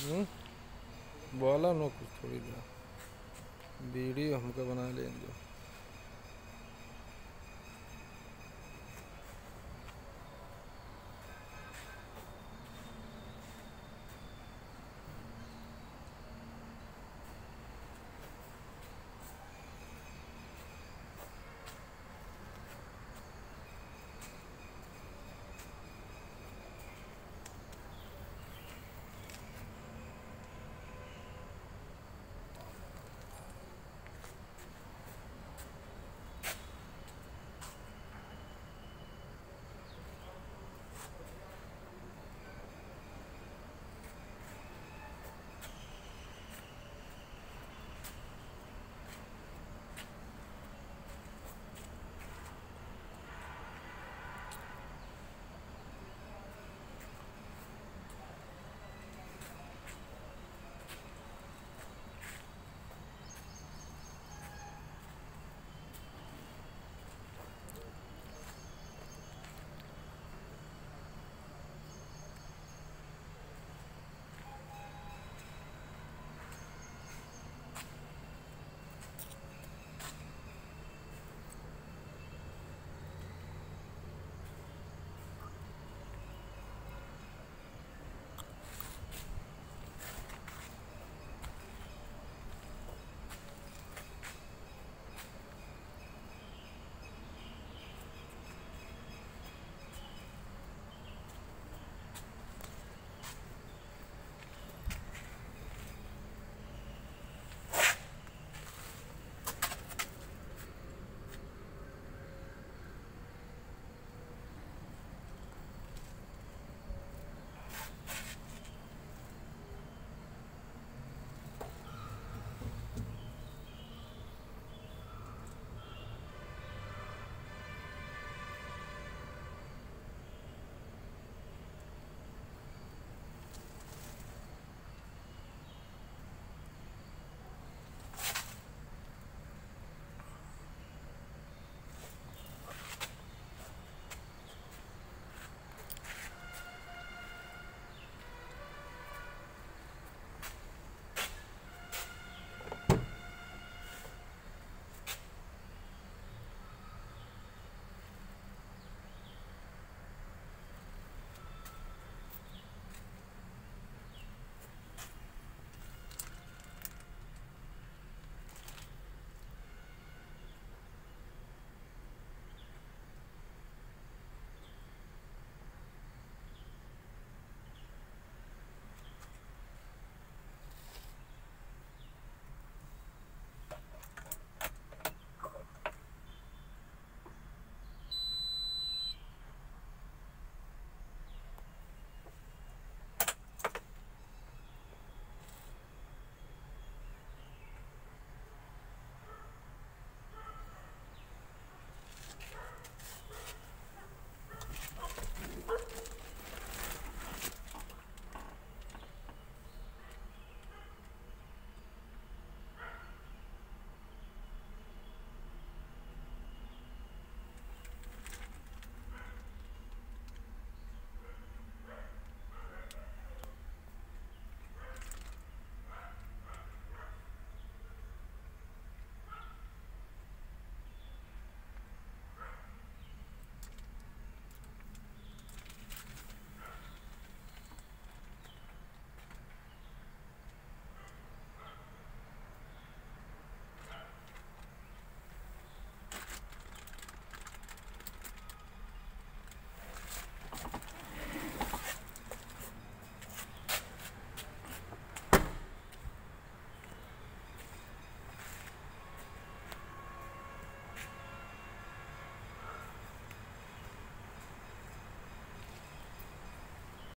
हम्म? बोला नो कुछ थोड़ी देर। वीडियो हमको बना लेंगे